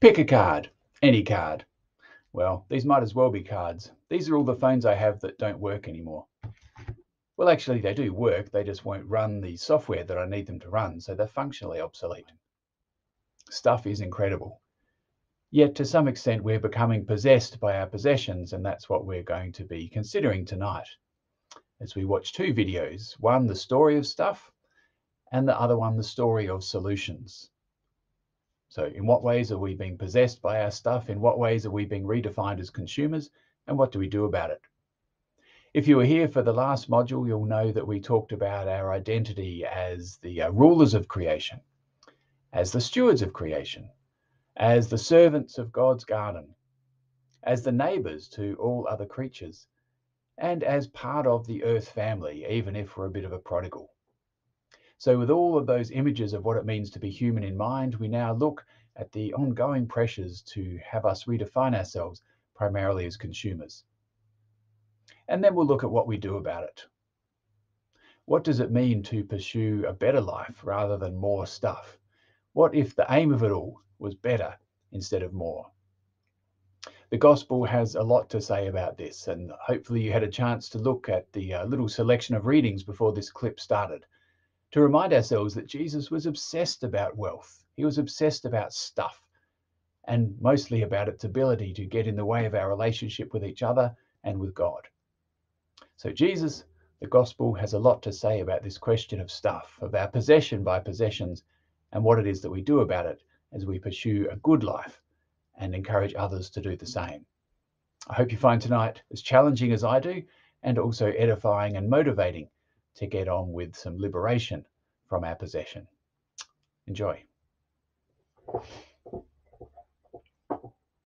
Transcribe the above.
Pick a card, any card. Well, these might as well be cards. These are all the phones I have that don't work anymore. Well, actually, they do work. They just won't run the software that I need them to run, so they're functionally obsolete. Stuff is incredible. Yet, to some extent, we're becoming possessed by our possessions, and that's what we're going to be considering tonight as we watch two videos one, the story of stuff, and the other one, the story of solutions. So, in what ways are we being possessed by our stuff? In what ways are we being redefined as consumers? And what do we do about it? If you were here for the last module, you'll know that we talked about our identity as the uh, rulers of creation, as the stewards of creation, as the servants of God's garden, as the neighbours to all other creatures, and as part of the earth family, even if we're a bit of a prodigal. So, with all of those images of what it means to be human in mind, we now look at the ongoing pressures to have us redefine ourselves primarily as consumers. And then we'll look at what we do about it. What does it mean to pursue a better life rather than more stuff? What if the aim of it all was better instead of more? The gospel has a lot to say about this, and hopefully, you had a chance to look at the uh, little selection of readings before this clip started to remind ourselves that Jesus was obsessed about wealth. He was obsessed about stuff and mostly about its ability to get in the way of our relationship with each other and with God. So, Jesus, the gospel, has a lot to say about this question of stuff, of our possession by possessions, and what it is that we do about it as we pursue a good life and encourage others to do the same. I hope you find tonight as challenging as I do and also edifying and motivating to get on with some liberation from our possession. Enjoy.